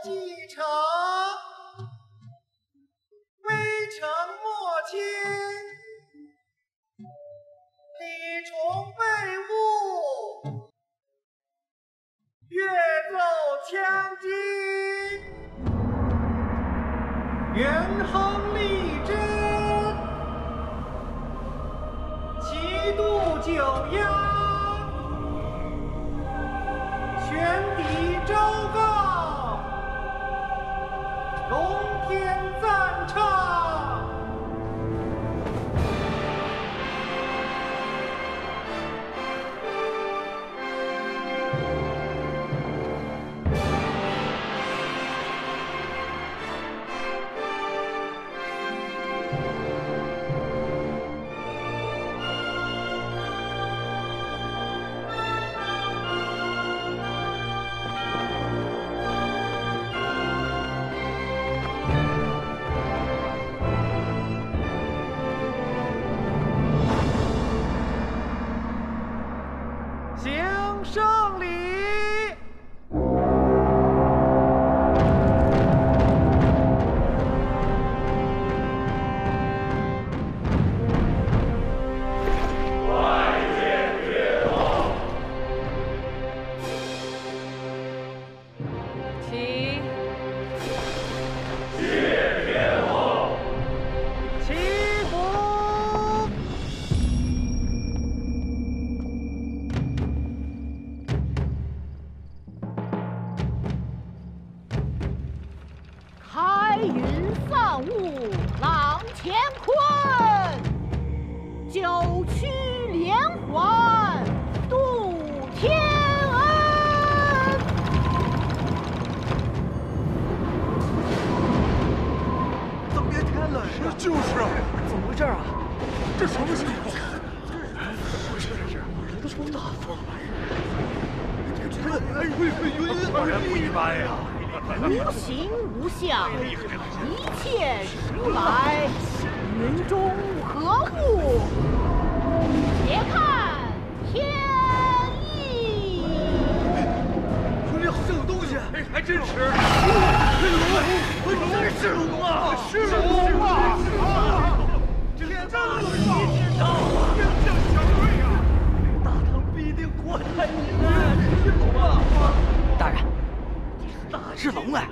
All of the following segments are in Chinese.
继承，微臣莫亲，李崇被误，越奏千金，元亨利贞，齐度九鸦，全。龙天这儿啊？这什么情况？这是大风啊！这这呦，这云果然不一般呀！无形无相，一切如来。是龙哎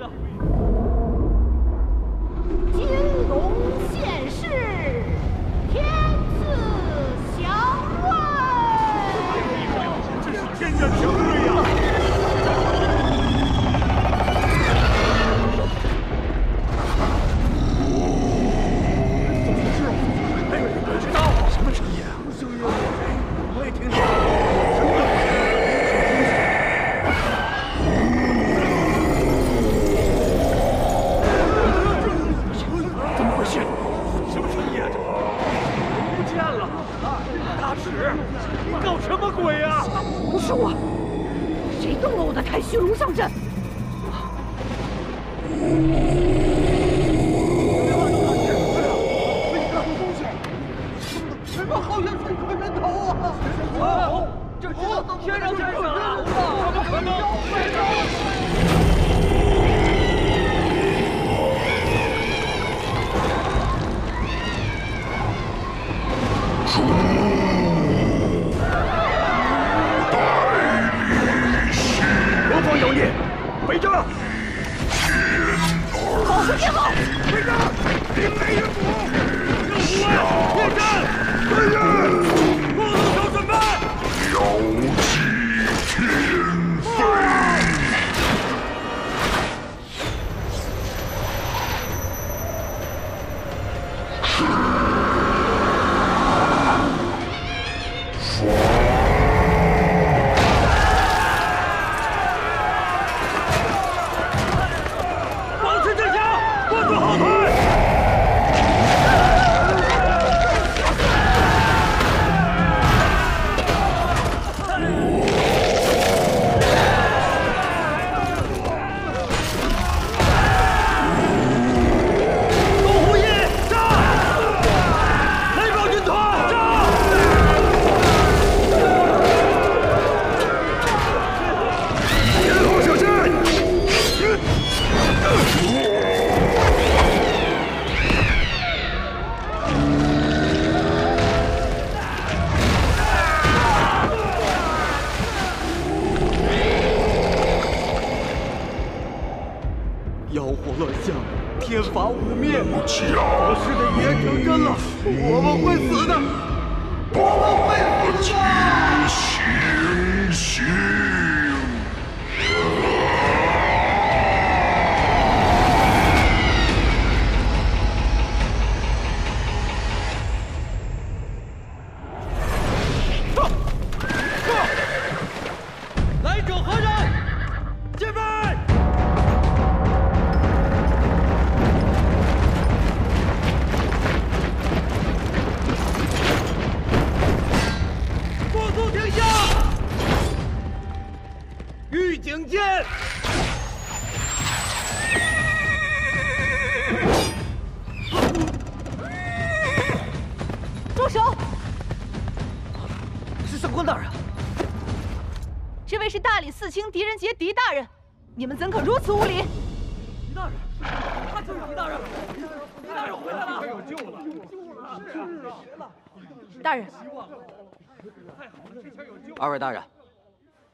大人，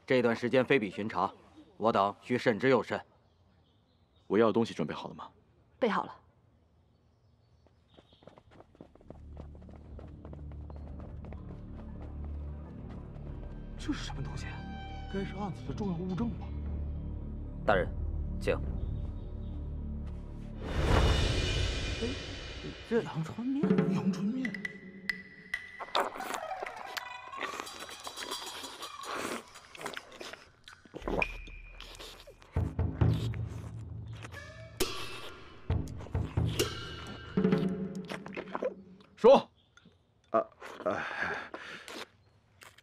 这段时间非比寻常，我等需慎之又慎。我要的东西准备好了吗？备好了。这是什么东西？该是案子的重要物证吧？大人，请。这阳春面，阳春面。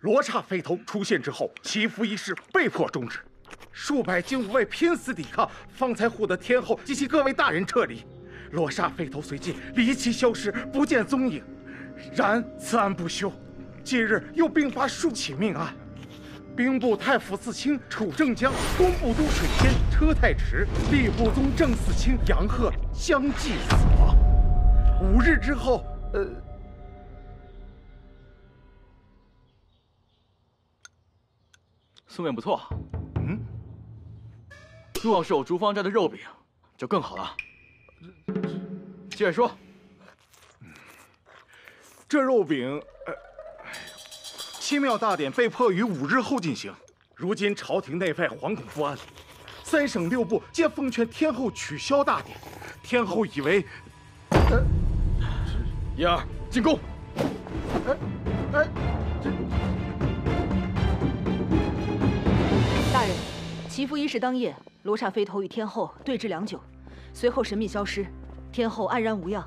罗刹飞头出现之后，祈福仪式被迫终止，数百精武卫拼死抵抗，方才护得天后及其各位大人撤离。罗刹飞头随即离奇消失，不见踪影。然此案不休，近日又并发数起命案，兵部太府四卿楚正江、工部都水监车太迟、吏部宗正四卿杨鹤相继死亡。五日之后，呃。素面不错，嗯，若要是有竹芳斋的肉饼，就更好了。接着说，这肉饼，呃，七庙大典被迫于五日后进行，如今朝廷内外惶恐不安，三省六部皆奉劝天后取消大典。天后以为，呃，一儿进宫。祈福仪式当夜，罗刹飞头与天后对峙良久，随后神秘消失，天后安然无恙。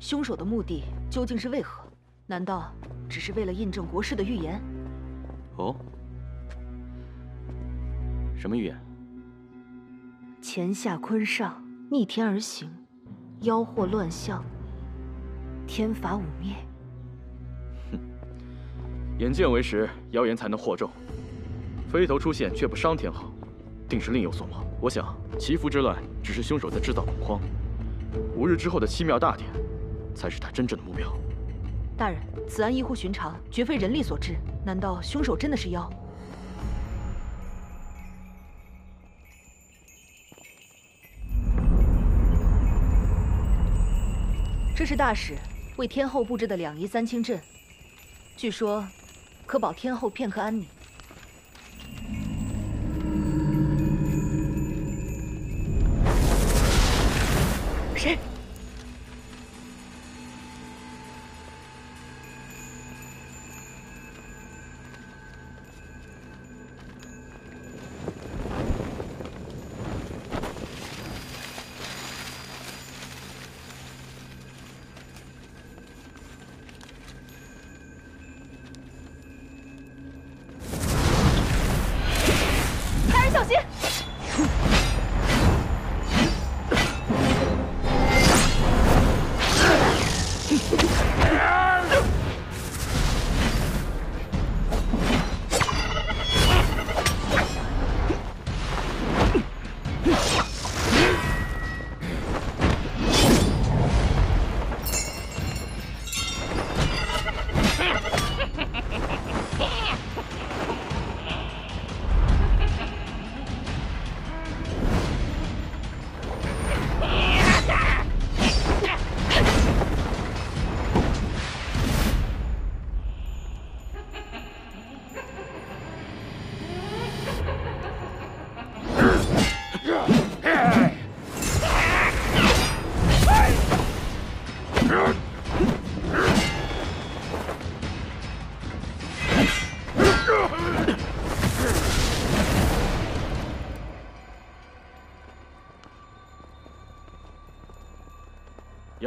凶手的目的究竟是为何？难道只是为了印证国师的预言？哦，什么预言？乾下坤上，逆天而行，妖祸乱象，天罚五灭。哼，眼见为实，谣言才能惑众。飞头出现却不伤天后，定是另有所谋。我想祈福之乱只是凶手在制造恐慌，五日之后的七庙大典，才是他真正的目标。大人，此案异乎寻常，绝非人力所致。难道凶手真的是妖？这是大使为天后布置的两仪三清阵，据说可保天后片刻安宁。谁？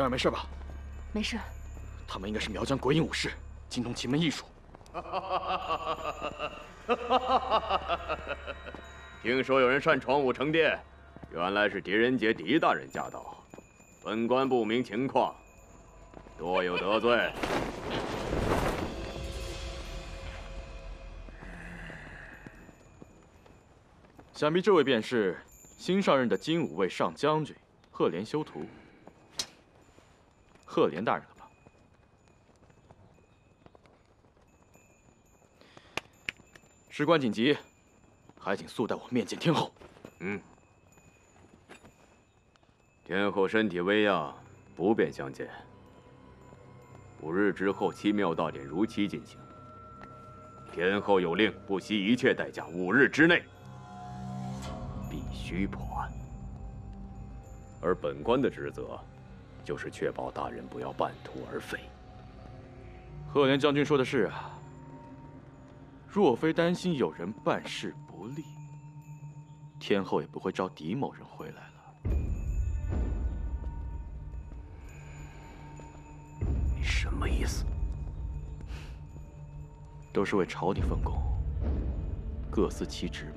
没事吧？没事。他们应该是苗疆鬼影武士，精通奇门异术。听说有人擅闯武成殿，原来是狄仁杰狄大人驾到。本官不明情况，多有得罪。想必这位便是新上任的金吾卫上将军赫连修图，赫连大人了吧？事关紧急，还请速带我面见天后。嗯。天后身体微恙，不便相见。五日之后，七庙大典如期进行。天后有令，不惜一切代价，五日之内必须破案。而本官的职责，就是确保大人不要半途而废。赫连将军说的是啊，若非担心有人办事不利，天后也不会召狄某人回来了。你什么意思？都是为朝廷分工，各司其职嘛。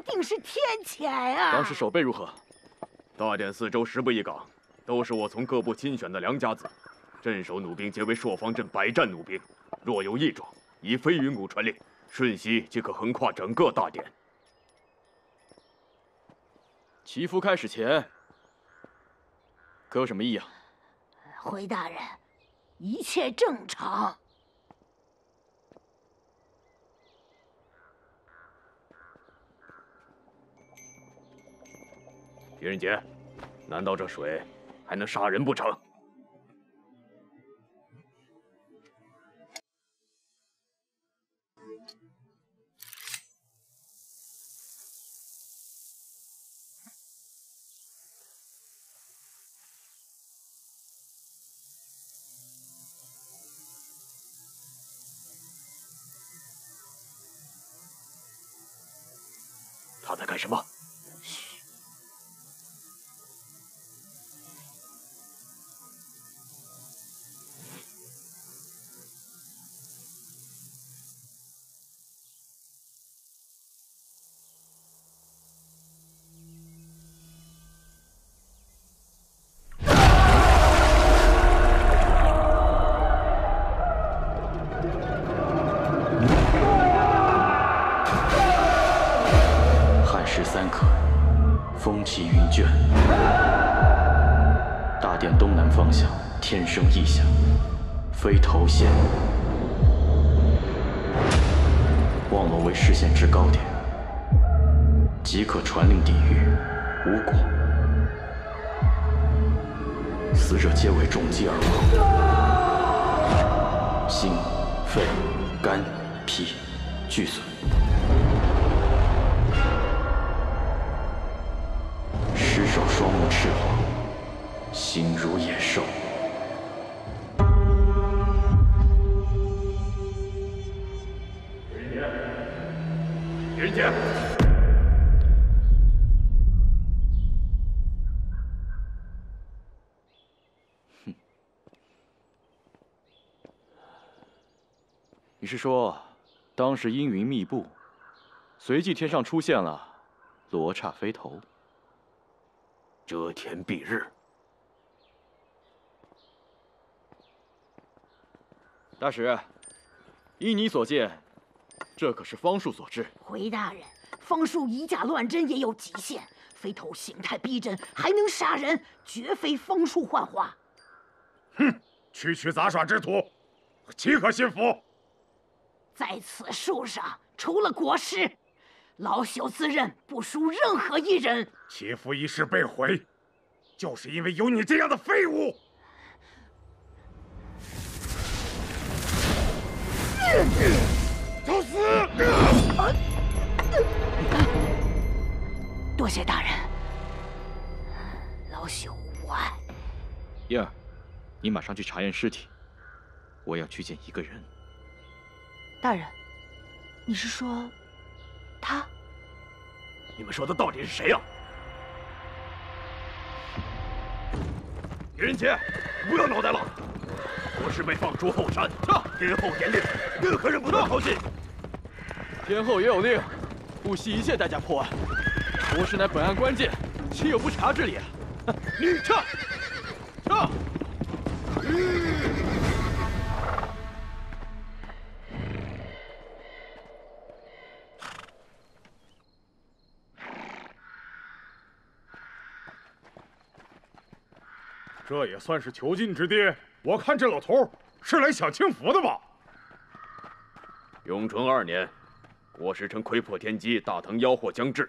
当时守备如何？大典四周十步一岗，都是我从各部亲选的良家子，镇守弩兵皆为朔方镇百战弩兵。若有异状，以飞云谷传令，瞬息即可横跨整个大典。祈福开始前，可有什么异样？回大人，一切正常。狄仁杰，难道这水还能杀人不成？他在干什么？生异象，非头县，望楼为视线制高点，即可传令抵御。无果，死者皆为重击而亡，心、肺、肝、脾俱损，是说，当时阴云密布，随即天上出现了罗刹飞头，遮天蔽日？大使，依你所见。这可是方术所致。回大人，方术以假乱真也有极限。飞头形态逼真，还能杀人，绝非方术幻化。哼，区区杂耍之徒，岂可信服？在此树上，除了国师，老朽自认不输任何一人。祈福仪式被毁，就是因为有你这样的废物。找死！多谢大人，老朽无碍。燕儿，你马上去查验尸体，我要去见一个人。大人，你是说他？你们说的到底是谁呀？狄仁杰，不要脑袋了！国师被放出后山，天后严令，任何人不得靠近。天后也有令，不惜一切代价破案。国师乃本案关键，岂有不查之理？你撤，这也算是囚禁之地。我看这老头是来享清福的吧？永淳二年，国师臣窥破天机，大唐妖祸将至，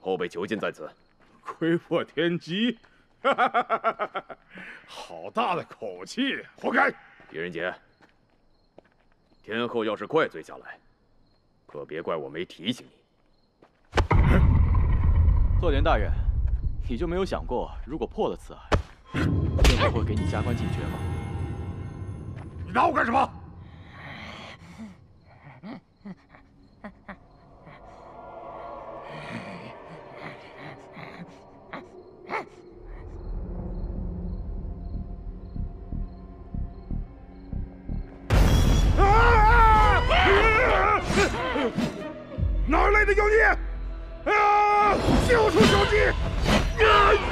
后被囚禁在此。窥破天机，好大的口气！活该！狄仁杰，天后要是怪罪下来，可别怪我没提醒你。赫连大人，你就没有想过，如果破了此案？天后会给你加官进爵吗？你打我干什么？哪来的妖孽？啊！救出小鸡！啊！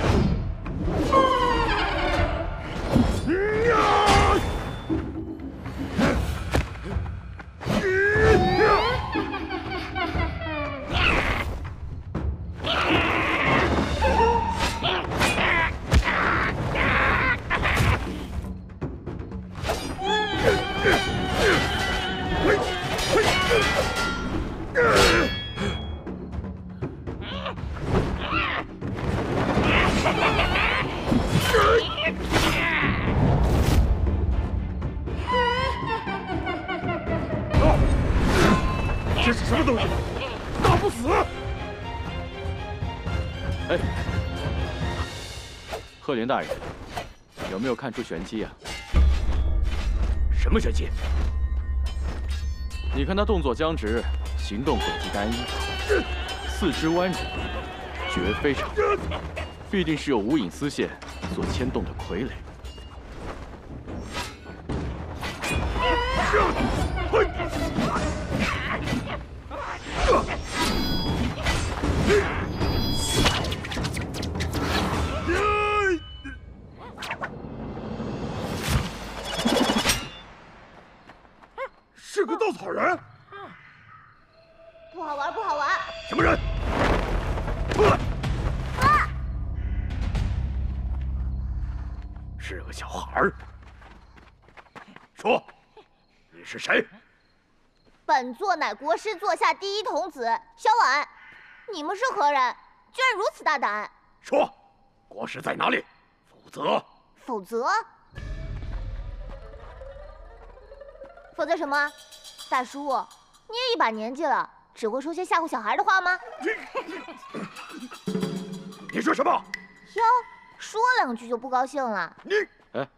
赫连大人，有没有看出玄机啊？什么玄机？你看他动作僵直，行动轨迹单一，四肢弯着，绝非常人，必定是有无影丝线所牵动的傀儡。是个稻草人。不好玩，不好玩。什么人？出来！是个小孩儿。说，你是谁？本座乃国师座下第一童子萧婉。你们是何人？居然如此大胆！说，国师在哪里？否则……否则？否则什么？大叔，你也一把年纪了，只会说些吓唬小孩的话吗？你说什么？哟，说两句就不高兴了？你……哎，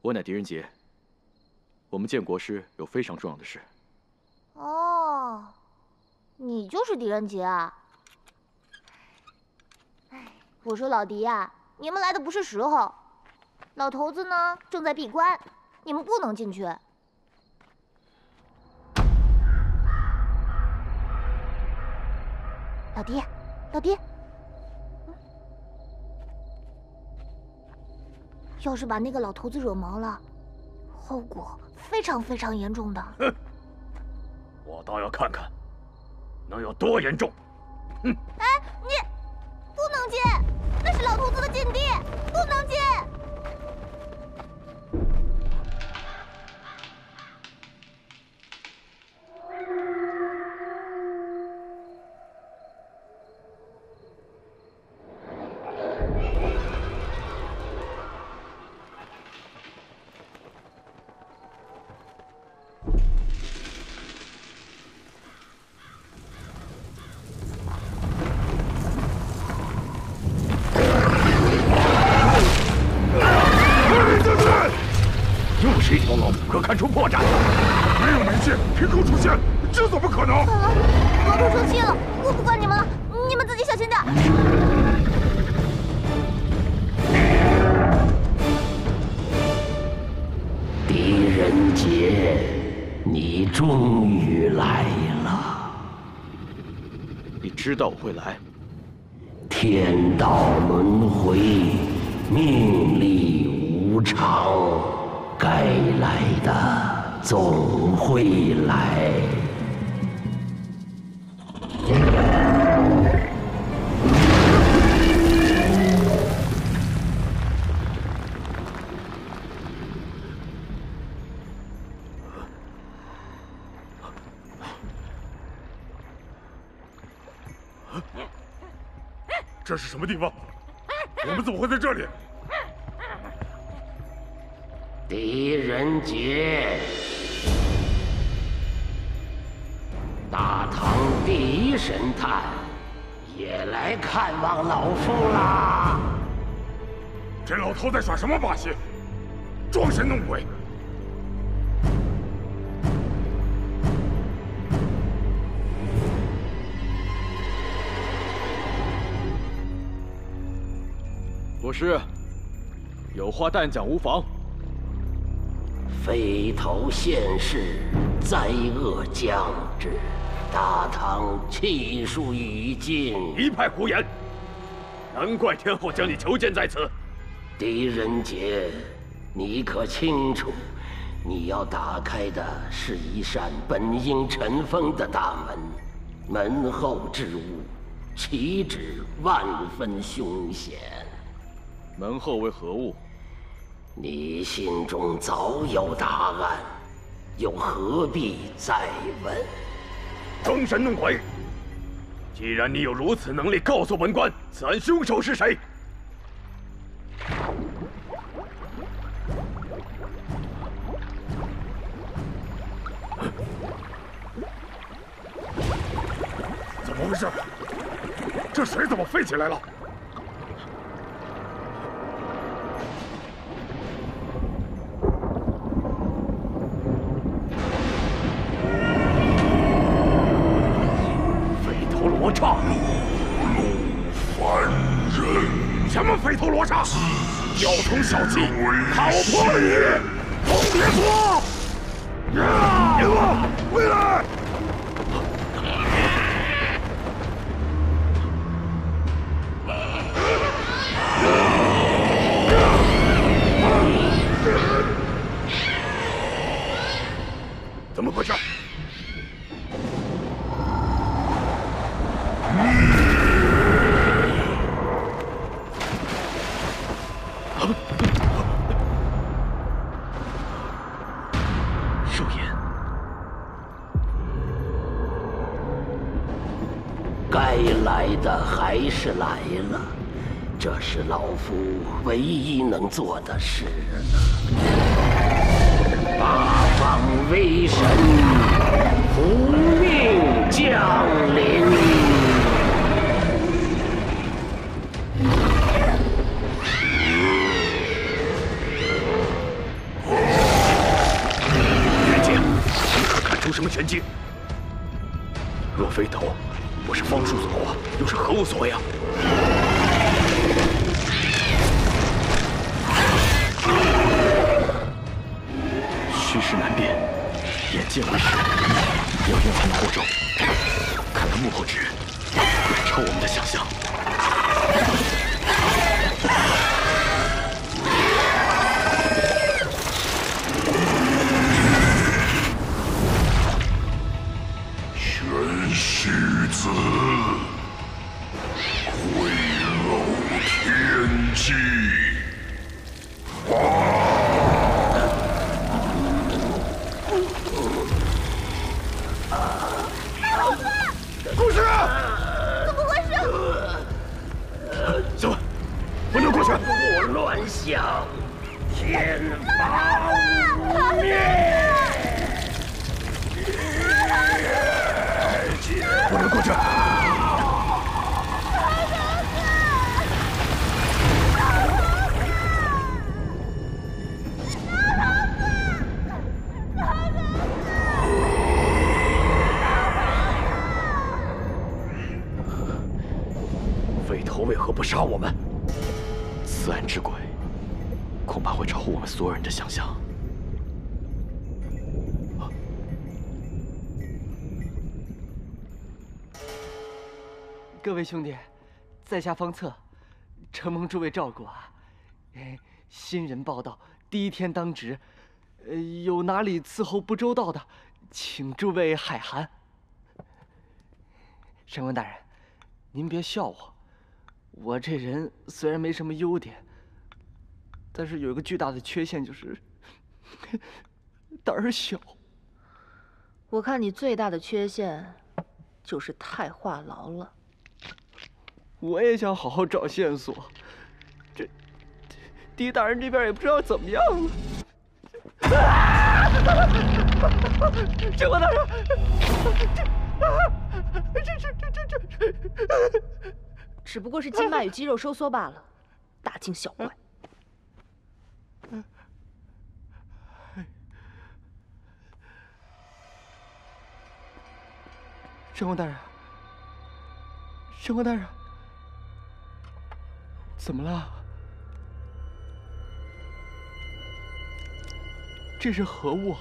我乃狄仁杰。我们建国师有非常重要的事。哦，你就是狄仁杰啊！哎，我说老狄呀，你们来的不是时候。老头子呢，正在闭关，你们不能进去。老爹，老爹，要是把那个老头子惹毛了，后果非常非常严重的。哼，我倒要看看，能有多严重。哼！哎，你不能进，那是老头子的禁地，不能进。知道我会来？天道轮回，命这是什么地方？我们怎么会在这里？狄仁杰，大唐第一神探也来看望老夫啦！这老头在耍什么把戏？装神弄鬼！国师，有话但讲无妨。飞头现世，灾厄将至，大唐气数已尽。一派胡言！难怪天后将你囚禁在此。狄仁杰，你可清楚，你要打开的是一扇本应尘封的大门，门后之物，岂止万分凶险。门后为何物？你心中早有答案，又何必再问？装神弄鬼！既然你有如此能力，告诉本官，此案凶手是谁？怎么回事？这水怎么沸起来了？童小伎，考破了你！风别说，做的事呢。各位兄弟，在下方策，承蒙诸位照顾啊！新人报道，第一天当值，呃，有哪里伺候不周到的，请诸位海涵。上官大人，您别笑我，我这人虽然没什么优点，但是有一个巨大的缺陷，就是 胆儿小。我看你最大的缺陷，就是太话痨了。我也想好好找线索，这狄大人这边也不知道怎么样了。长官大人，这这这这这，只不过是经脉与肌肉收缩罢了，大惊小怪。神官大人，神官大人。怎么了？这是何物啊？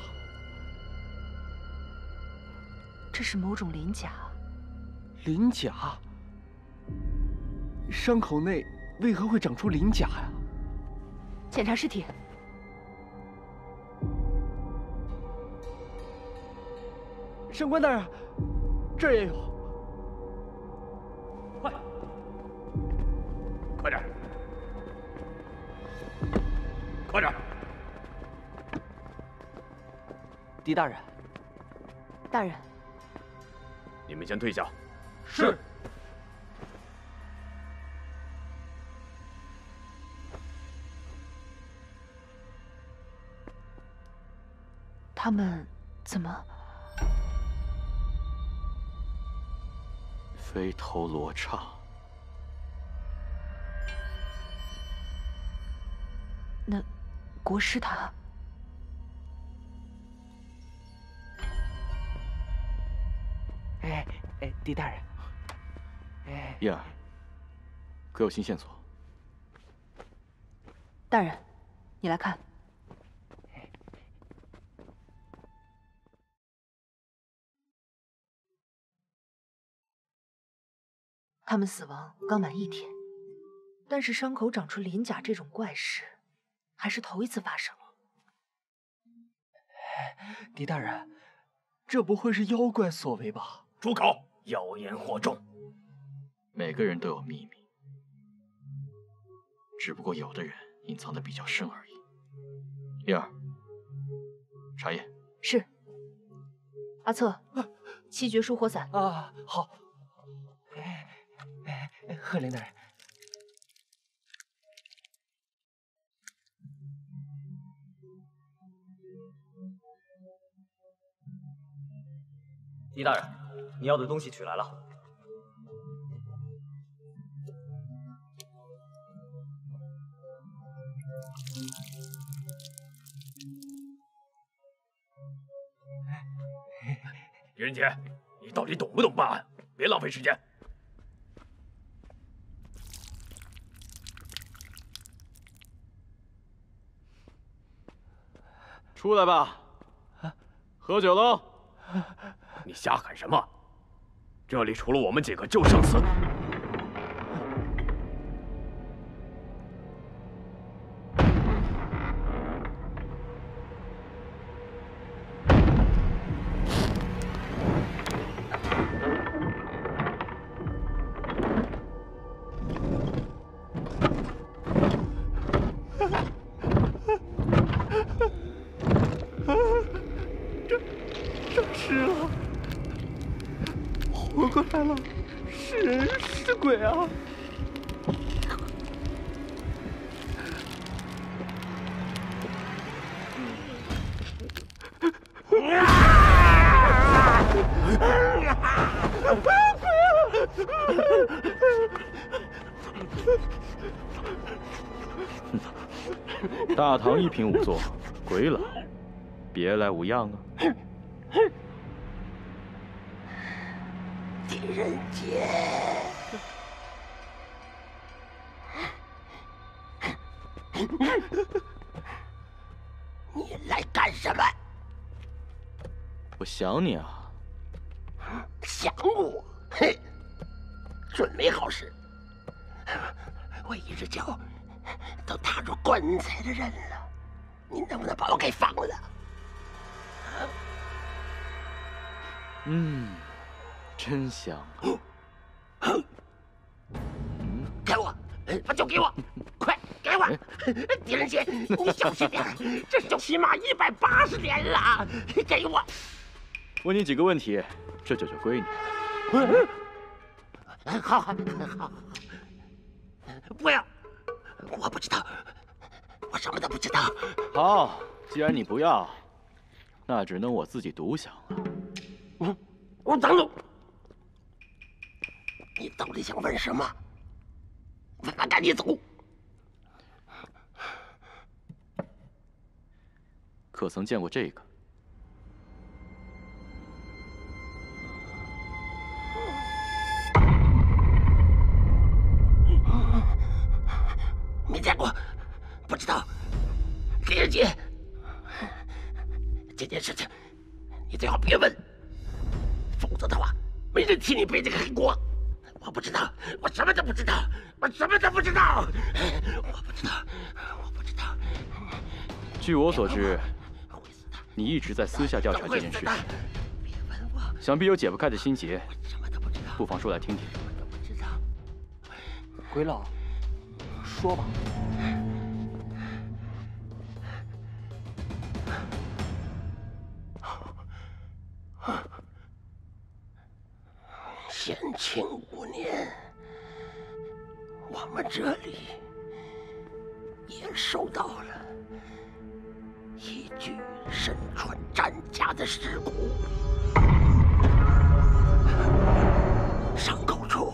这是某种鳞甲。鳞甲？伤口内为何会长出鳞甲呀？检查尸体。上官大人，这儿也有。快，快点！狄大人，大人，你们先退下。是。他们怎么？飞头罗刹。那国师他……狄大人，哎，燕儿，可有新线索？大人，你来看，他们死亡刚满一天，但是伤口长出鳞甲这种怪事。还是头一次发生。狄大人，这不会是妖怪所为吧？住口！妖言惑众。每个人都有秘密，只不过有的人隐藏的比较深而已。灵儿，茶叶。是。阿策，七绝疏火散。啊，好。哎哎，贺林大人。狄大人，你要的东西取来了。狄仁杰，你到底懂不懂办案？别浪费时间。出来吧，喝酒喽。你瞎喊什么？这里除了我们几个，就剩死。大唐一品仵作，鬼老，别来无恙啊！狄仁杰，你来干什么？我想你啊。你小心点，这就起码一百八十年了，给我。问你几个问题，这酒就归你。好，好，好，不要，我不知道，我什么都不知道。好，既然你不要，那只能我自己独享了。我，我等等，你到底想问什么？问完赶紧走。可曾见过这个？没见过，不知道。狄仁杰，这件事情你最好别问，否则的话，没人替你背这个黑锅。我不知道，我什么都不知道，我什么都不知道，我不知道，我不知道。据我所知，你一直在私下调查这件事，想必有解不开的心结，不妨说来听听。鬼老。说吧，咸庆五年，我们这里也收到了一具身穿战甲的尸骨，伤口处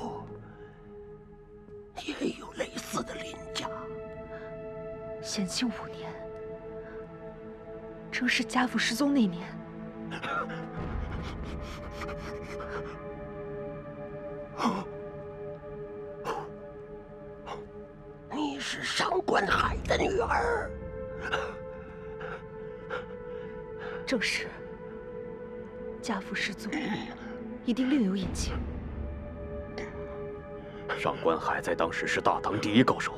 也有类似的鳞甲。咸庆五年，正是家父失踪那年。你是上官海的女儿，正是。家父失踪，一定另有隐情。上官海在当时是大唐第一高手，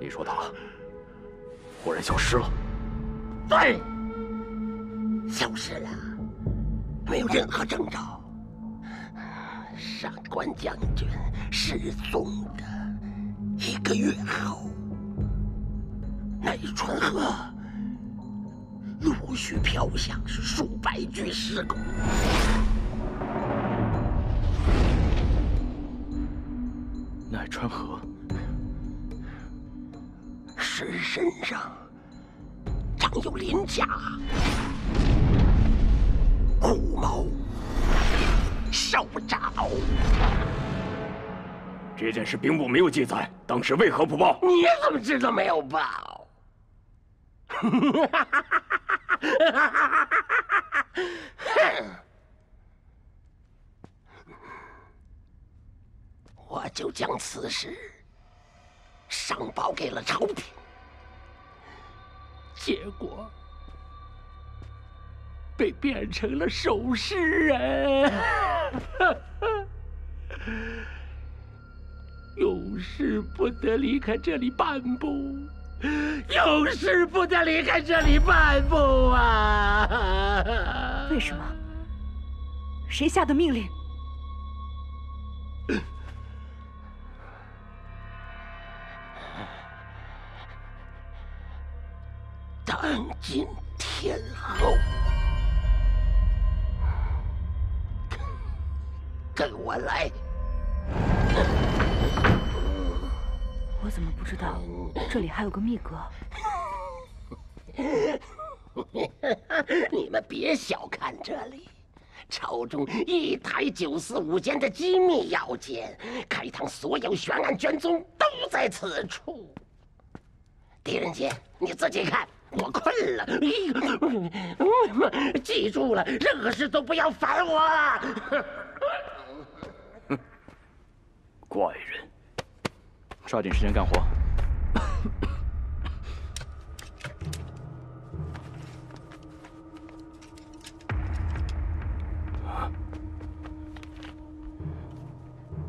你说他忽然消失了？对，消失了，没有任何征兆。上官将军失踪的一个月后，那一川河陆续飘向是数百具尸骨。奈川河，尸身上长有鳞甲、虎毛、兽爪。这件事兵部没有记载，当时为何不报？你怎么知道没有报？哼！我就将此事上报给了朝廷，结果被变成了守尸人，永世不得离开这里半步，永世不得离开这里半步啊！为什么？谁下的命令？当今天后，跟我来！怎么不知道这里还有个密阁？你们别小看这里，朝中一台九四五间的机密要件，开膛所有悬案卷宗都在此处。狄仁杰，你自己看。我困了，记住了，任何事都不要烦我。怪人，抓紧时间干活。啊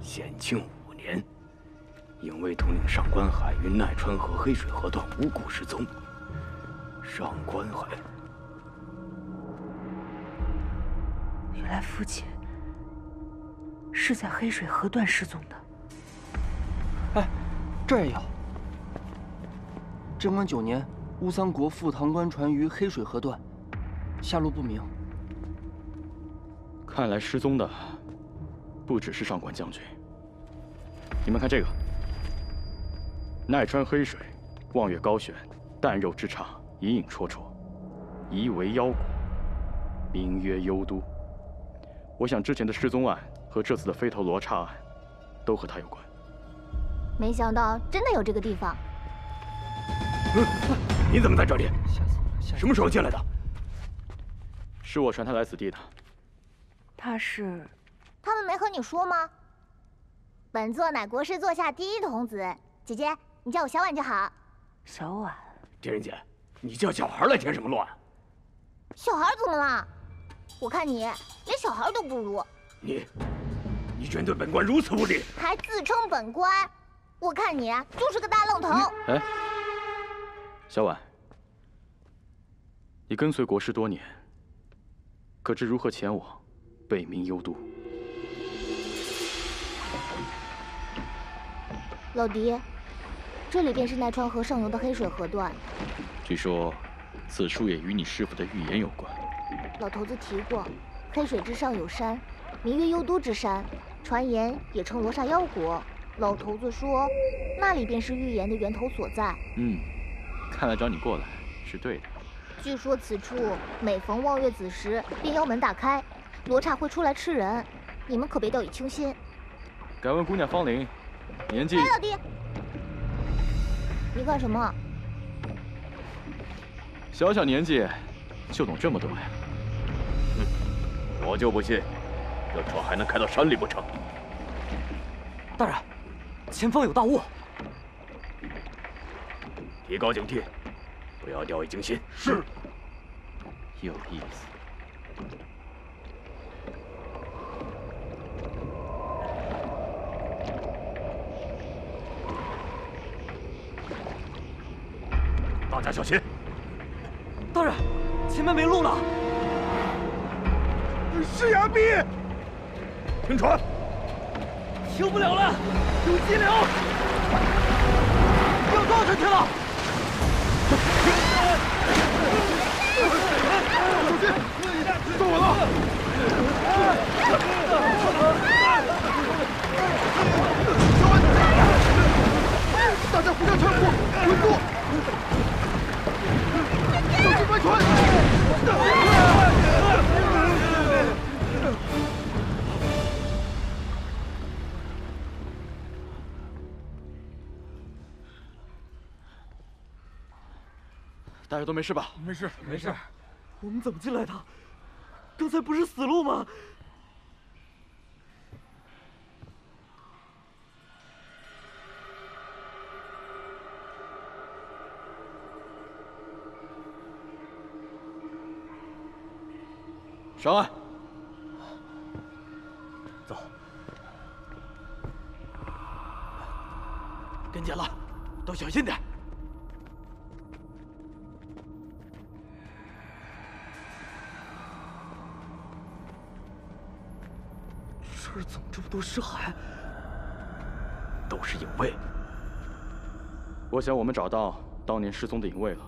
显庆五年影卫统领上官海云奈川河黑水河段无故失踪。上官海原来父亲是在黑水河段失踪的。这儿也有。贞观九年，乌桑国赴唐官船于黑水河段，下落不明。看来失踪的不只是上官将军。你们看这个：奈川黑水，望月高悬，淡肉之差，隐隐绰绰，疑为妖骨，名曰幽都。我想之前的失踪案和这次的飞头罗刹案，都和他有关。没想到真的有这个地方。你怎么在这里？什么时候进来的？是我传他来此地的。他是？他们没和你说吗？本座乃国师座下第一童子，姐姐，你叫我小婉就好。小婉。狄仁杰，你叫小孩来添什么乱？小孩怎么了？我看你连小孩都不如。你，你居然对本官如此无礼！还自称本官？我看你啊就是个大愣头。哎。小婉，你跟随国师多年，可知如何前往北冥幽都？老狄，这里便是奈川河上游的黑水河段。据说，此处也与你师父的预言有关。老头子提过，黑水之上有山，名曰幽都之山，传言也称罗刹妖国。老头子说，那里便是预言的源头所在。嗯。看来找你过来是对的。据说此处每逢望月子时，便妖门大开，罗刹会出来吃人。你们可别掉以轻心。敢问姑娘芳龄，年纪？哎，老弟，你干什么？小小年纪就懂这么多呀？哼，我就不信，这船还能开到山里不成？大人，前方有大雾。提高警惕，不要掉以轻心。是。有意思。大家小心！大人，前面没路了。是崖壁！停船！停不了了，有激流，要撞上去了。坐稳了！大家互相搀扶，稳住！小心翻船！大家都没事吧？没事，没事。我们怎么进来的？刚才不是死路吗？上岸。走。跟紧了，都小心点。这儿怎么这么多尸骸？都是影卫。我想我们找到当年失踪的影卫了。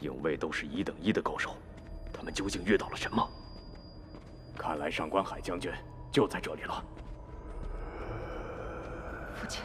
影卫都是一等一的高手，他们究竟遇到了什么？看来上官海将军就在这里了。父亲。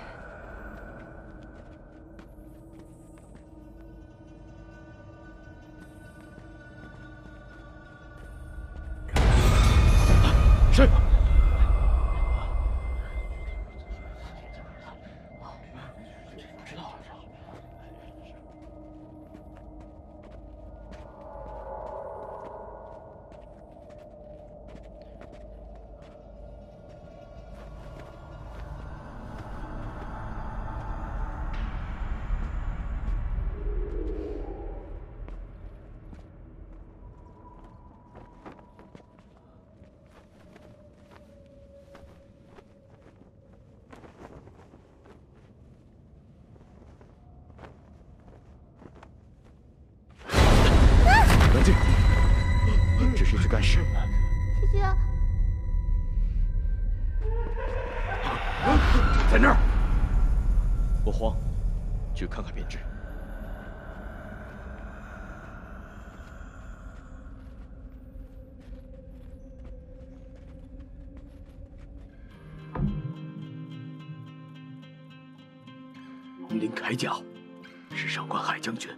在那儿。不慌，去看看便知。龙鳞铠甲，是上官海将军。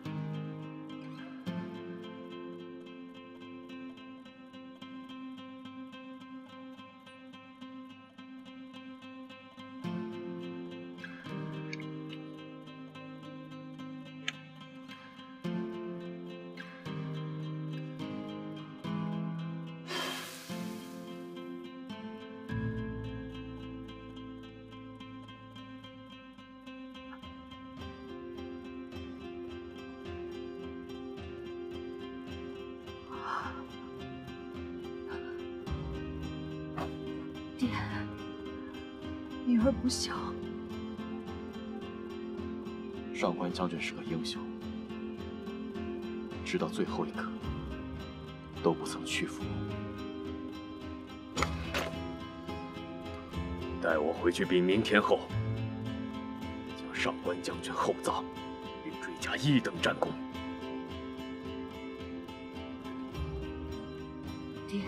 将军是个英雄，直到最后一刻都不曾屈服。待我回去禀明天后，将上官将军厚葬，并追加一等战功。爹，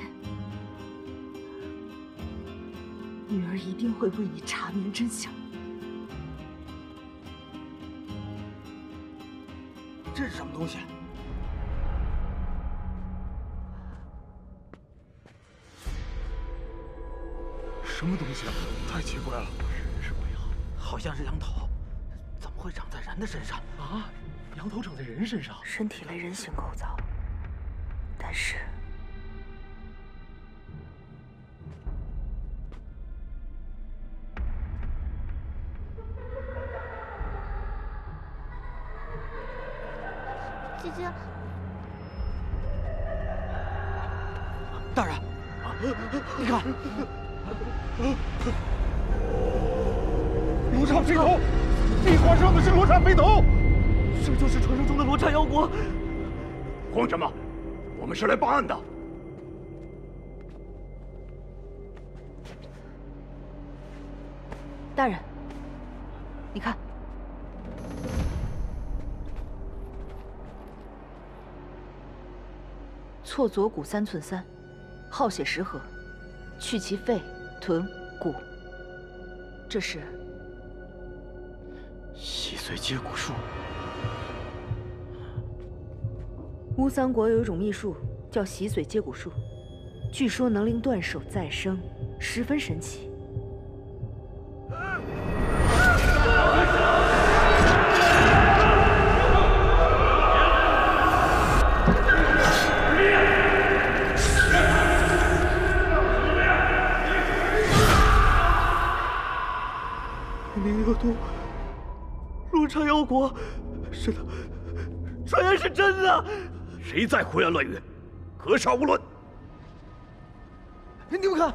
女儿一定会为你查明真相。身，体为人形构造，们是来办案的。大人，你看，错左骨三寸三，耗血十合，去其肺、臀、骨。这是洗髓接骨术。乌桑国有一种秘术叫洗髓接骨术，据说能令断手再生，十分神奇。灵恶都，罗刹妖国，是的，传言是真的。谁在胡言乱语？格杀勿论！你们看，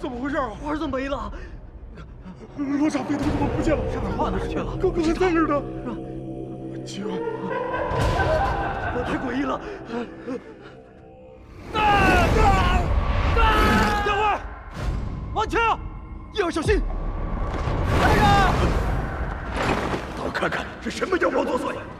怎么回事啊？儿子没了，罗刹飞头怎么不见了？上哪儿哪儿去了？刚刚还在那儿呢。奇怪，太诡异了。等会儿，王清，一儿小心！我看看是什么妖魔作祟。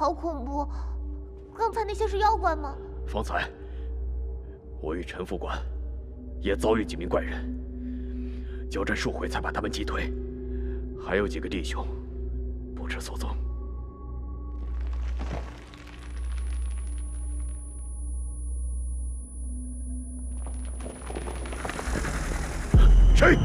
好恐怖，刚才那些是妖怪吗？方才我与陈副官也遭遇几名怪人，交战数回才把他们击退，还有几个弟兄不知所踪。谁？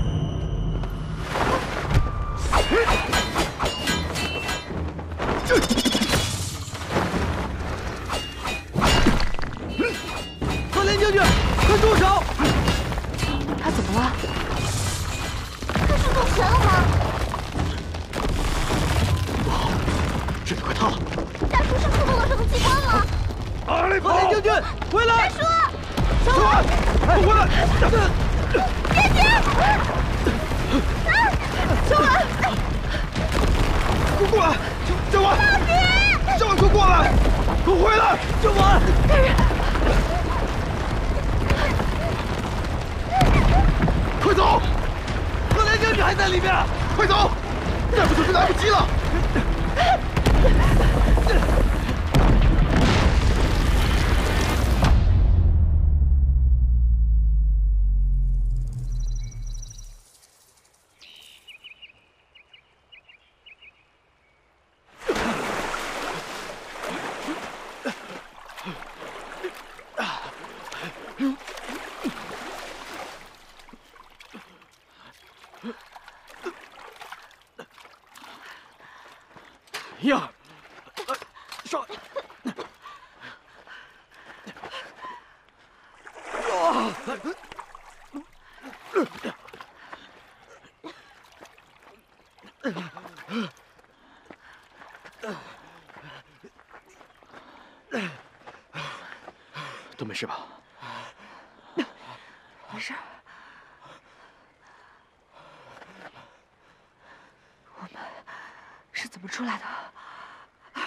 来的？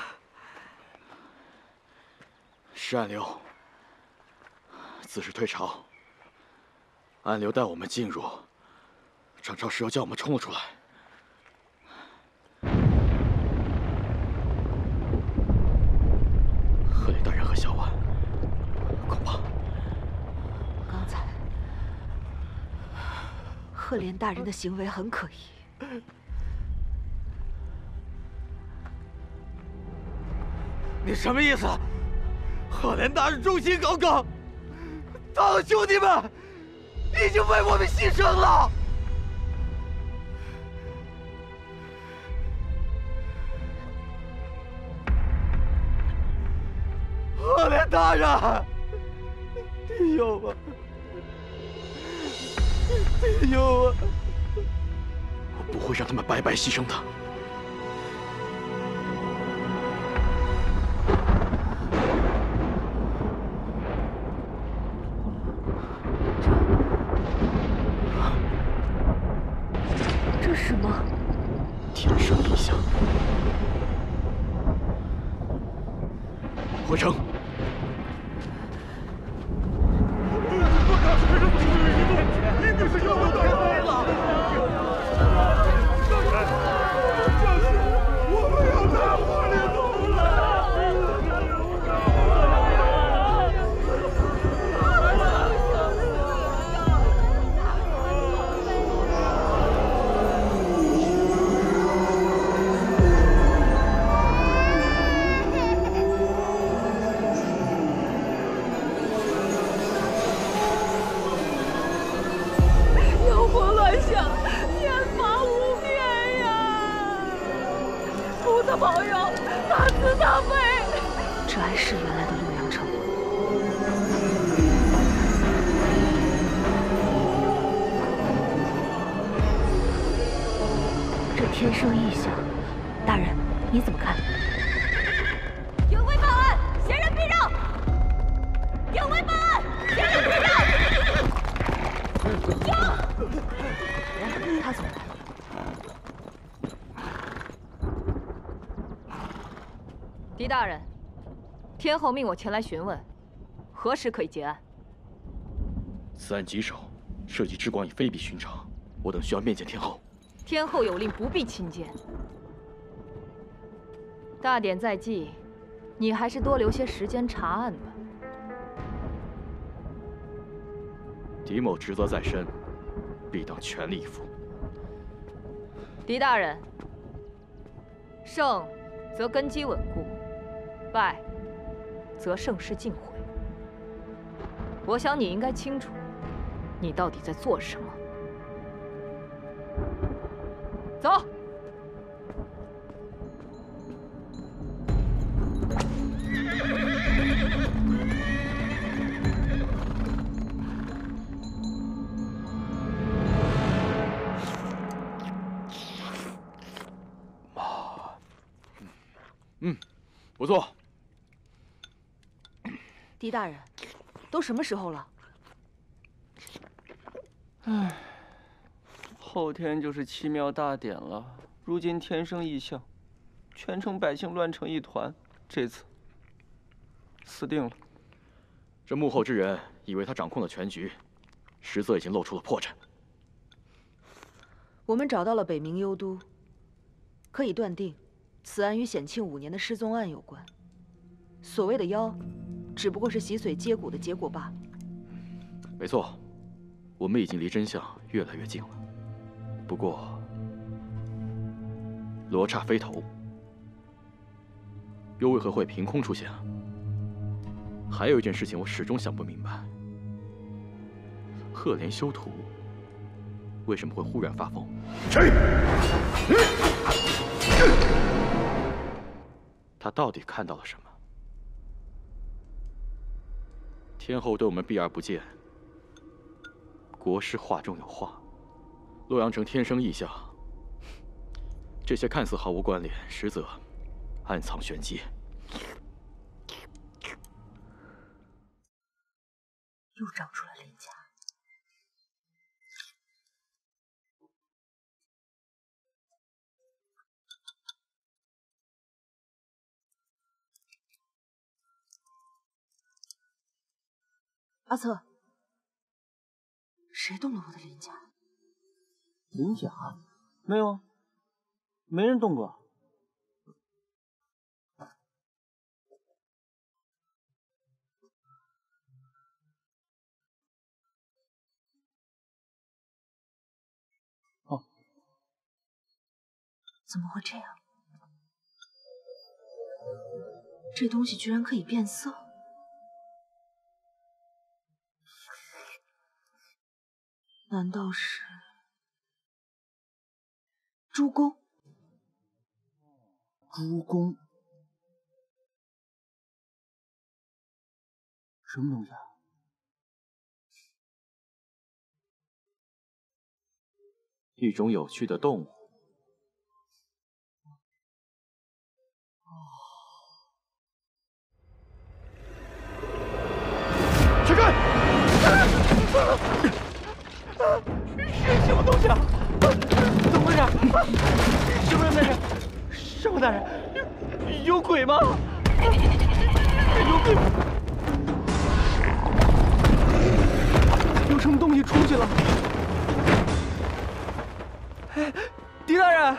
是暗流。自是退潮，暗流带我们进入，涨潮时又将我们冲了出来。贺连大人和小婉，恐怕刚才贺连大人的行为很可疑。你什么意思？赫连大人忠心耿耿，他的兄弟们已经为我们牺牲了。赫连大人，弟兄们，弟兄们，我不会让他们白白牺牲的。天后命我前来询问，何时可以结案？此案棘手，涉及之广已非比寻常，我等需要面见天后。天后有令，不必亲见。大典在即，你还是多留些时间查案吧。狄某职责在身，必当全力以赴。狄大人，胜则根基稳固，败则盛世尽毁。我想你应该清楚，你到底在做什么。走。嗯，不错。狄大人，都什么时候了？唉，后天就是七庙大典了。如今天生异象，全城百姓乱成一团，这次死定了。这幕后之人以为他掌控了全局，实则已经露出了破绽。我们找到了北冥幽都，可以断定。此案与显庆五年的失踪案有关。所谓的妖，只不过是洗髓接骨的结果罢了。没错，我们已经离真相越来越近了。不过，罗刹飞头又为何会凭空出现啊？还有一件事情，我始终想不明白：赫连修图为什么会忽然发疯？他到底看到了什么？天后对我们避而不见，国师话中有话，洛阳城天生异象，这些看似毫无关联，实则暗藏玄机。又长出了鳞阿策，谁动了我的鳞甲？鳞甲？没有啊，没人动过。哦，怎么会这样？这东西居然可以变色！难道是朱公？朱公？什么东西啊？一种有趣的动物。起开！什么东西啊？怎么回事？什么人在这？上官大人，有鬼吗？有鬼！有什么东西出去了？哎，狄大人！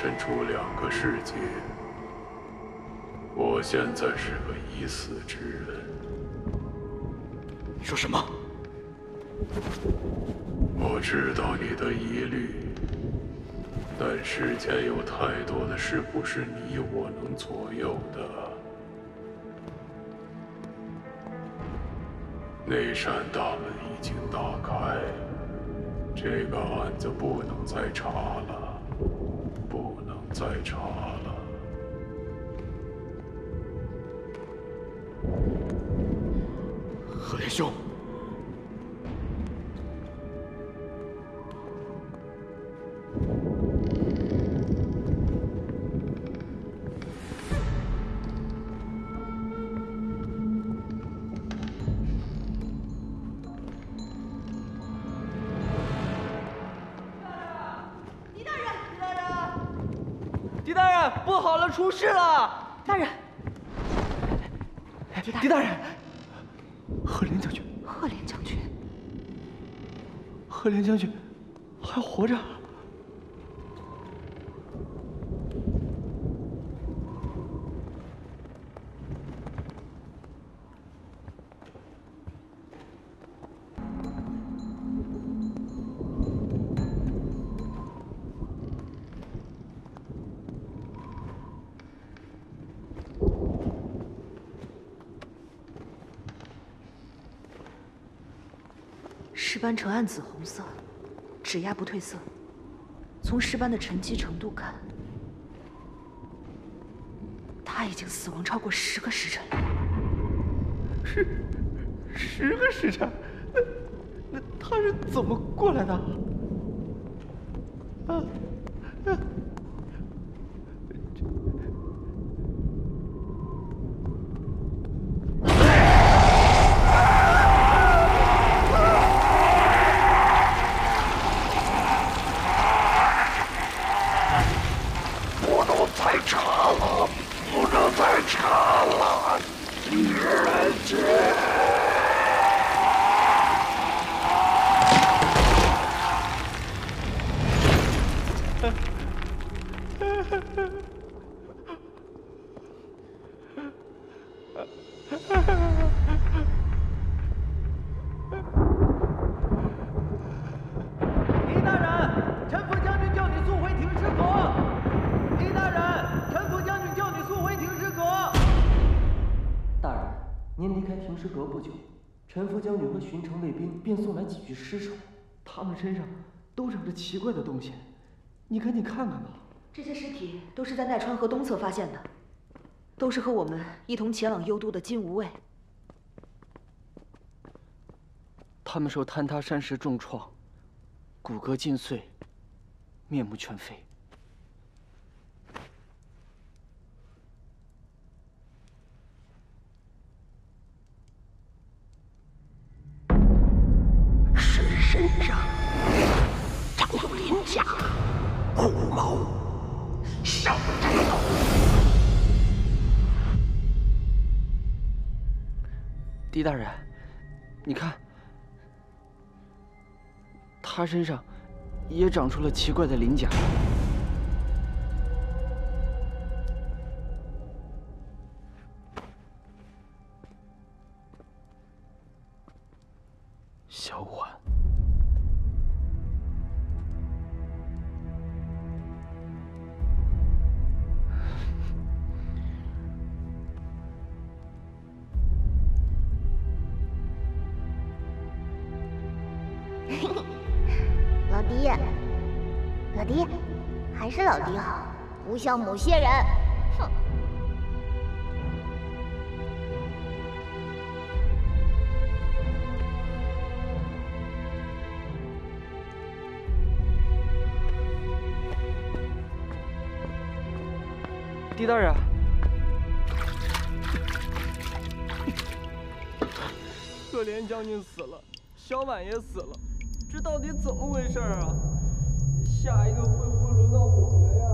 身处两个世界。我现在是个已死之人。你说什么？我知道你的疑虑，但世间有太多的事不是你我能左右的。那扇大门已经打开，这个案子不能再查了，再查了。何连兄，斑呈暗紫红色，指压不褪色。从尸斑的沉积程度看，他已经死亡超过十个时辰了。十十个时辰，那那他是怎么过来的？便送来几具尸首，他们身上都长着奇怪的东西，你赶紧看看吧。这些尸体都是在奈川河东侧发现的，都是和我们一同前往幽都的金无畏。他们受坍塌山石重创，骨骼尽碎，面目全非。甲、骨毛、小指头。狄大人，你看，他身上也长出了奇怪的鳞甲。有些人哼。狄大人。可怜将军死了，小婉也死了，这到底怎么回事啊？下一个会不会轮到我们呀？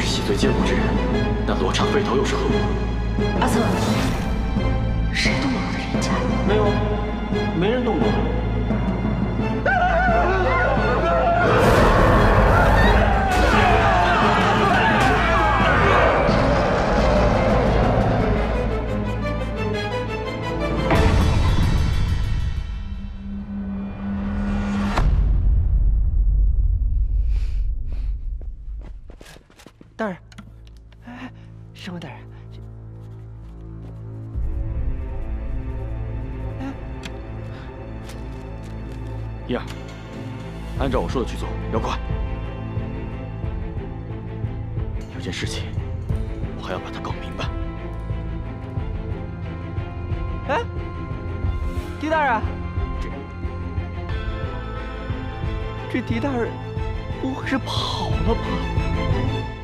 是洗罪千骨之人，那罗刹飞逃又是何故？阿策，谁动了我的人家？没有，没人动过。按照我说的去做要快。有件事情我还要把它搞明白。哎狄大人。这。这狄大人不会是跑了吧？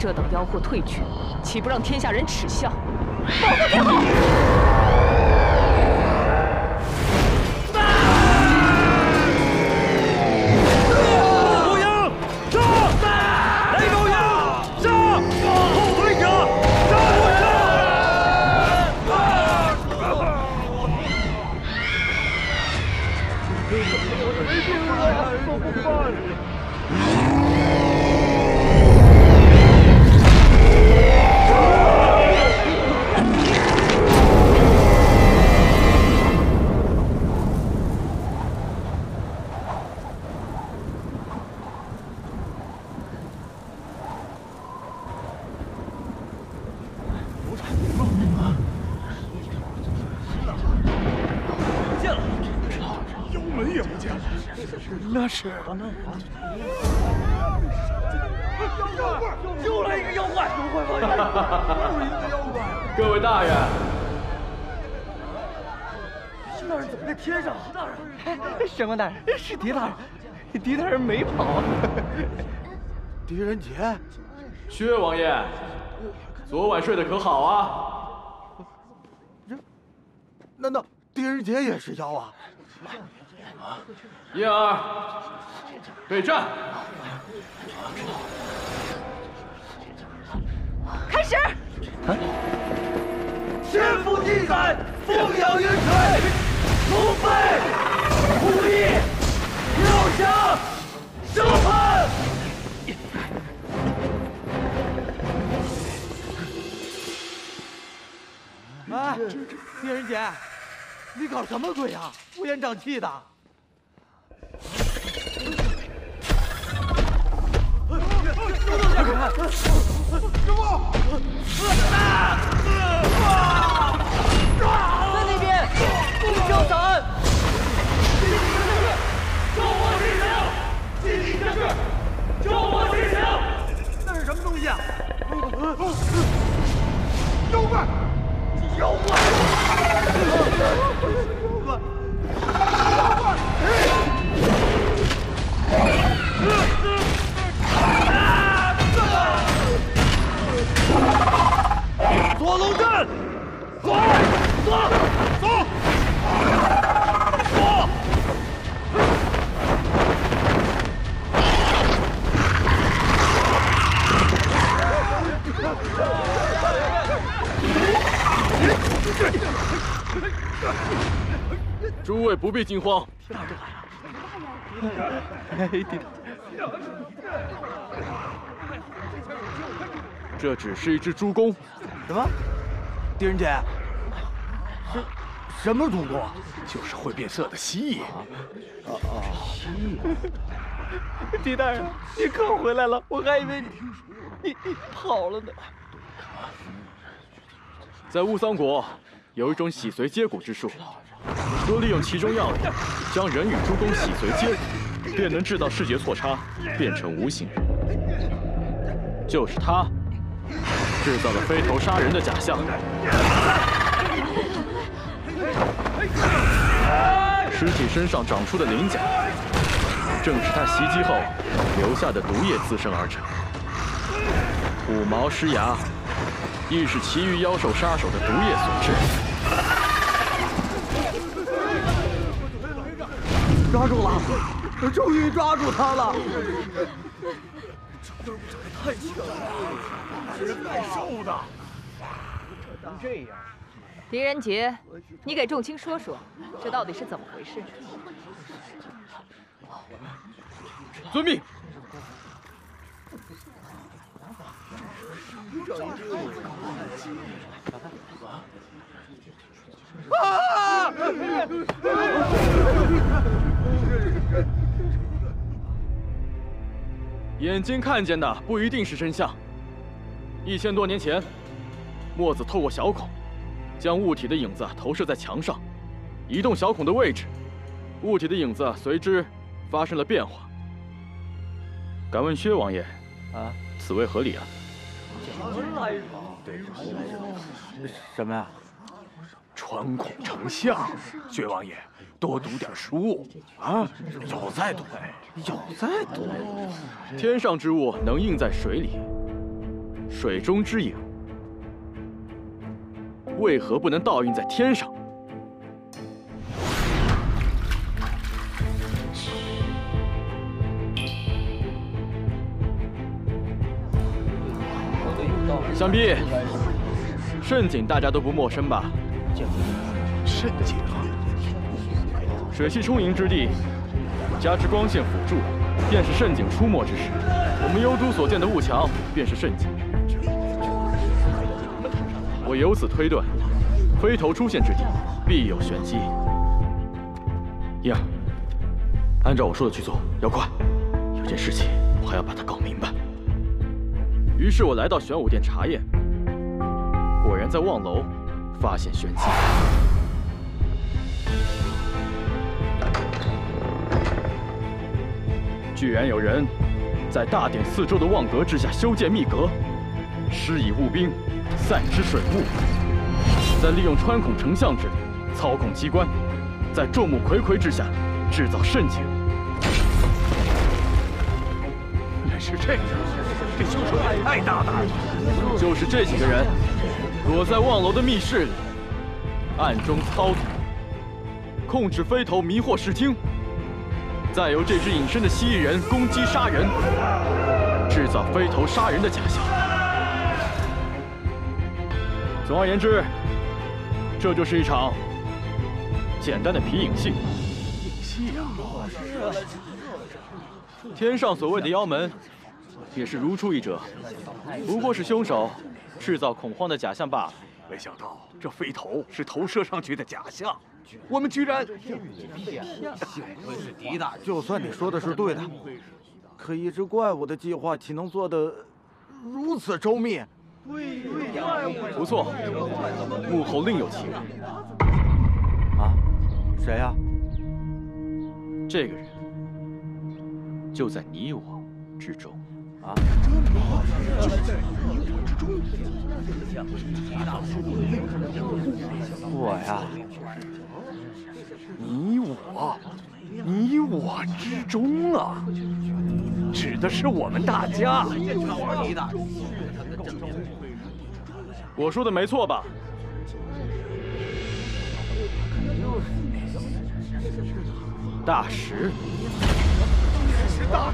这等妖祸退去，岂不让天下人耻笑？保护天后！杰，薛王爷，昨晚睡得可好啊？难道狄仁杰也是妖啊？燕儿，备战！开始。天赋地载，风摇云锤，不废，不义，六降，收盘。哎，狄仁杰，你搞什么鬼啊？乌烟瘴气的。师傅在那边，交伞！救我进城！尽力战士，救！那是什么东西啊？妖怪！妖怪！左龙阵，左，左，诸位不必惊慌。这只是一只猪公。什么？狄仁杰，什什么猪公？就是会变色的蜥蜴。啊啊！蜥蜴。狄大人，你可回来了，我还以为你你你跑了呢。在乌桑国有一种洗髓接骨之术，若利用其中要领，将人与猪公洗髓接骨，便能制造视觉错差，变成无形人。就是他制造了飞头杀人的假象。尸体身上长出的鳞甲，正是他袭击后留下的毒液滋生而成。虎毛狮牙，亦是其余妖兽杀手的毒液所致。抓住了，终于抓住他了！太强了，这人太瘦的，这成这样。狄仁杰，你给众卿说说，这到底是怎么回事？遵命。眼睛看见的不一定是真相。一千多年前，墨子透过小孔，将物体的影子投射在墙上，移动小孔的位置，物体的影子随之发生了变化。敢问薛王爷，啊，此为何理啊？什么呀？穿孔成像，薛王爷多读点书啊！有在读，有在读。天上之物能映在水里，水中之影为何不能倒映在天上？想必盛景大家都不陌生吧？盛景，水系充盈之地，加之光线辅助，便是盛景出没之时。我们幽都所见的雾墙，便是盛景。我由此推断，飞头出现之地，必有玄机。燕儿，按照我说的去做，要快。有件事情。于是我来到玄武殿查验，果然在望楼发现玄机。居然有人在大典四周的望阁之下修建密阁，施以雾兵，散之水雾，再利用穿孔成像之力操控机关，在众目睽睽之下制造盛景。原来是这样，这凶手也太大胆了。就是这几个人，躲在望楼的密室里，暗中操纵，控制飞头，迷惑视听。再由这只隐身的蜥蜴人攻击杀人，制造飞头杀人的假象。总而言之，这就是一场简单的皮影戏。影戏啊！天上所谓的妖门，也是如出一辙，不过是凶手制造恐慌的假象罢了。没想到这飞头是投射上去的假象。我们居然！幸亏是狄大，就算你说的是对的，可一只怪物的计划岂能做得如此周密？不错，幕后另有其人。啊？谁呀？这个人就在你我之中。啊？我。呀。你我，你我之中啊，指的是我们大家。我说的没错吧？大石。大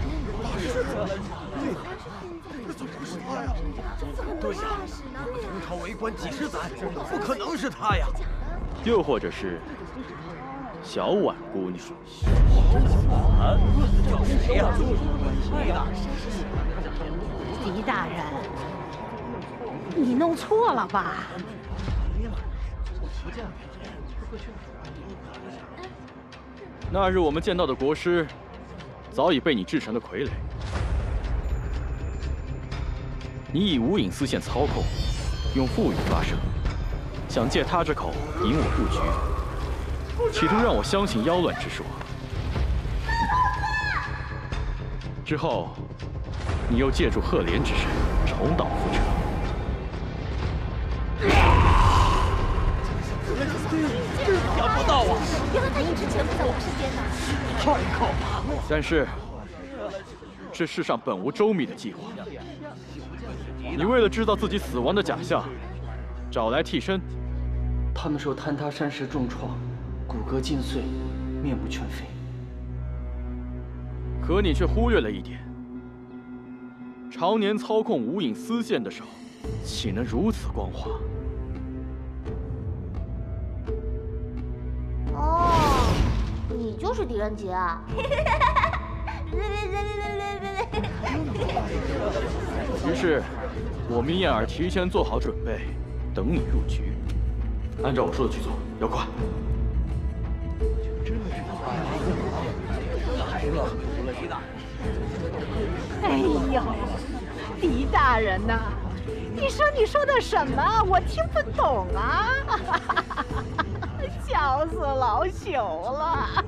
石。这怎么是他呀？对呀，唐朝为官几十载，不可能是他呀。又或者是？小婉姑娘，啊，谁呀？狄大人，你弄错了吧？那日我们见到的国师，早已被你制成了傀儡。你以无影丝线操控，用腹语发声，想借他之口引我入局。企图让我相信妖乱之说，之后，你又借助赫连之身重蹈覆辙。想不到啊！原来他一直潜伏在我身边呢，太可怕了！但是，这世上本无周密的计划。你为了制造自己死亡的假象，找来替身。他们受坍塌山石重创。骨骼尽碎，面目全非。可你却忽略了一点：常年操控无影丝线的手，岂能如此光滑？哦，你就是狄仁杰啊！于是，我命燕儿提前做好准备，等你入局。按照我说的去做，要快。哎呦，狄大人呐，你说你说的什么？我听不懂啊！笑死老朽了！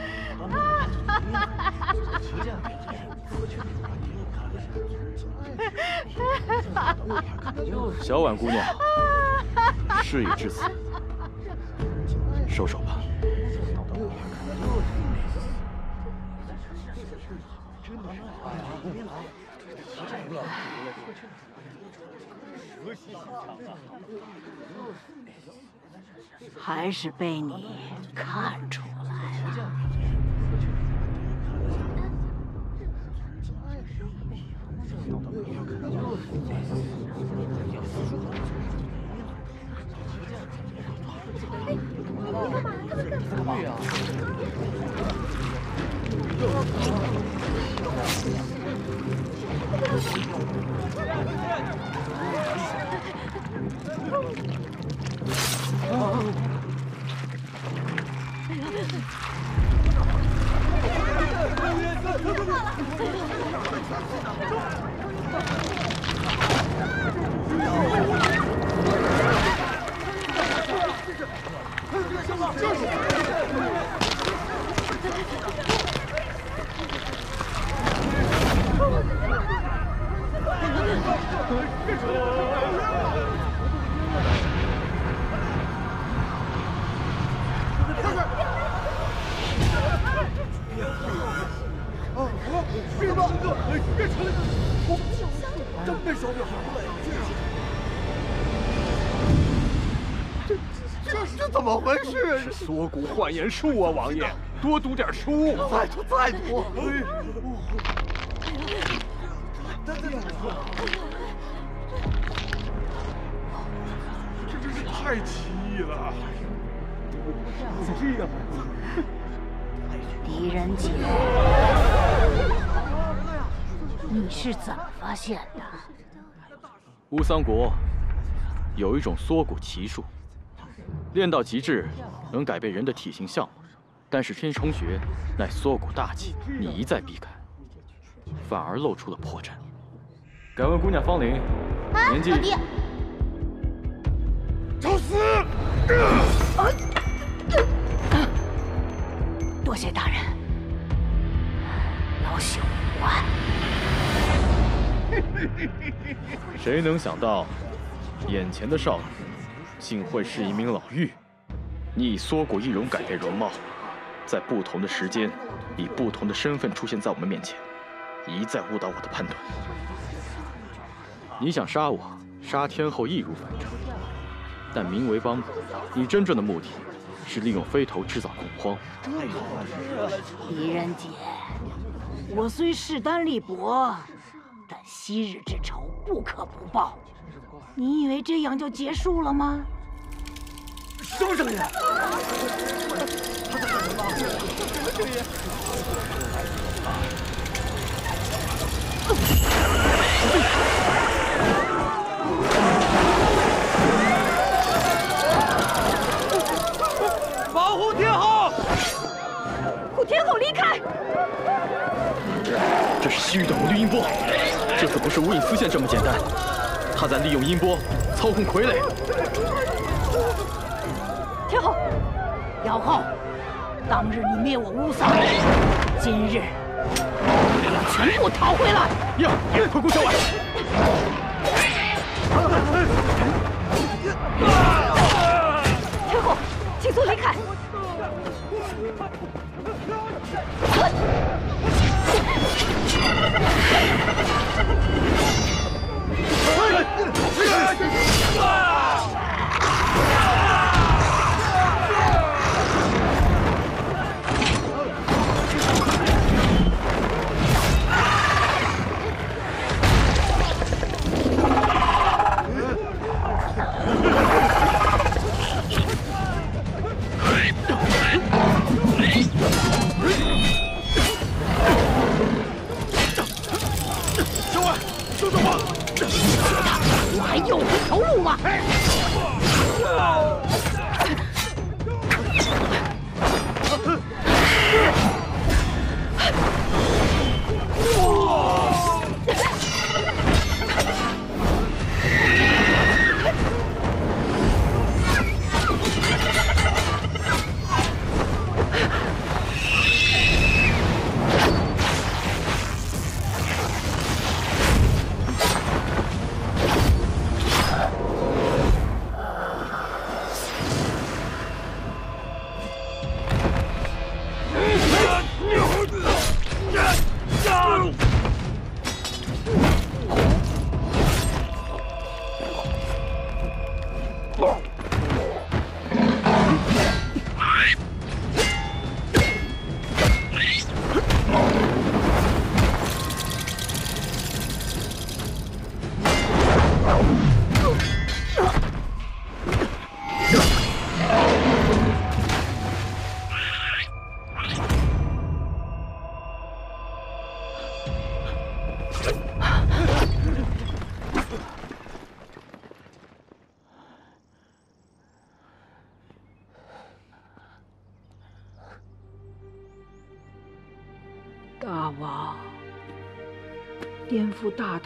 小婉姑娘，事已至此，收手吧。还是被你看出来了。 이거 많은 거 같아. 이거 事？缩骨幻颜术啊，王爷，多读点书。再读再读。这真是太奇异了。怎么这样？狄仁杰，你是怎么发现的？乌桑国有一种缩骨奇术，练到极致能改变人的体型相貌，但是天冲穴乃缩骨大忌，你一再避开，反而露出了破绽。敢问姑娘芳龄，年纪？找死！多谢大人，老朽无碍。谁能想到，眼前的少女竟会是一名老妪？你以缩骨易容改变容貌，在不同的时间，以不同的身份出现在我们面前，一再误导我的判断。你想杀我，杀天后易如反掌，但明为帮，你真正的目的是利用飞头制造恐慌。狄仁杰，我虽势单力薄，但昔日之仇不可不报。你以为这样就结束了吗？什么声音？他在干什么？什么声音？保护天后！护天后离开！这是西域的红绿音波，这次不是无影丝线这么简单，他在利用音波操控傀儡。天后，妖后，当日你灭我乌桑，今日我要全部讨回来！呀，快攻小婉！天后，请速离开！小条路吗？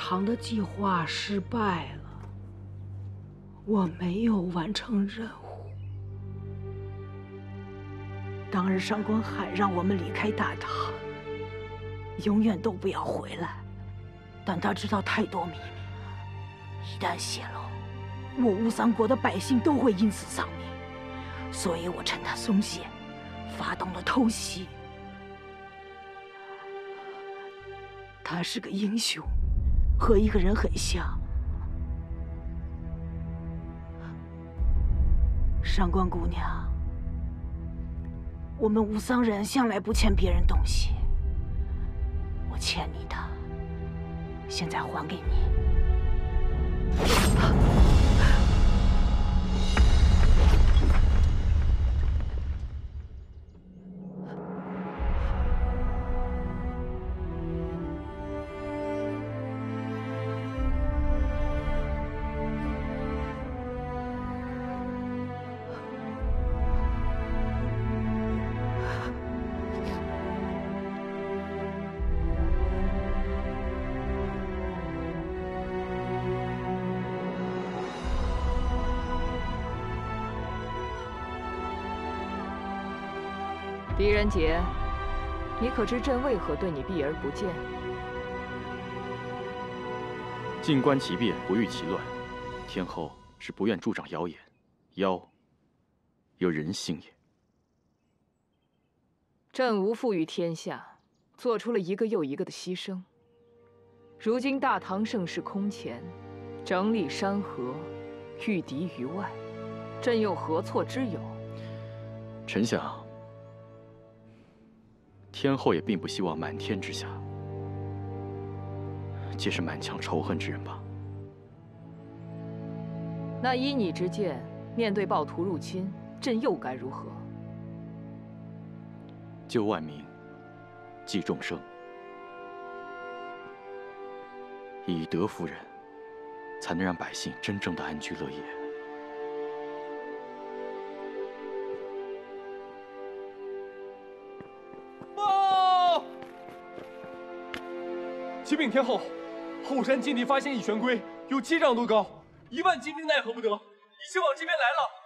唐的计划失败了，我没有完成任务。当日上官海让我们离开大唐，永远都不要回来，但他知道太多秘密，一旦泄露，我乌桑国的百姓都会因此丧命，所以我趁他松懈，发动了偷袭。他是个英雄，和一个人很像。上官姑娘，我们武桑人向来不欠别人东西，我欠你的，现在还给你。狄仁杰，你可知朕为何对你避而不见？静观其变，不欲其乱。天后是不愿助长谣言，妖有人性也。朕无负于天下，做出了一个又一个的牺牲。如今大唐盛世空前，整理山河，御敌于外，朕又何错之有？臣想，天后也并不希望满天之下皆是满腔仇恨之人吧？那依你之见，面对暴徒入侵，朕又该如何？救万民，济众生，以德服人，才能让百姓真正的安居乐业。启禀天后，后山禁地发现一玄龟，有七丈多高，一万金兵奈何不得，已经往这边来了。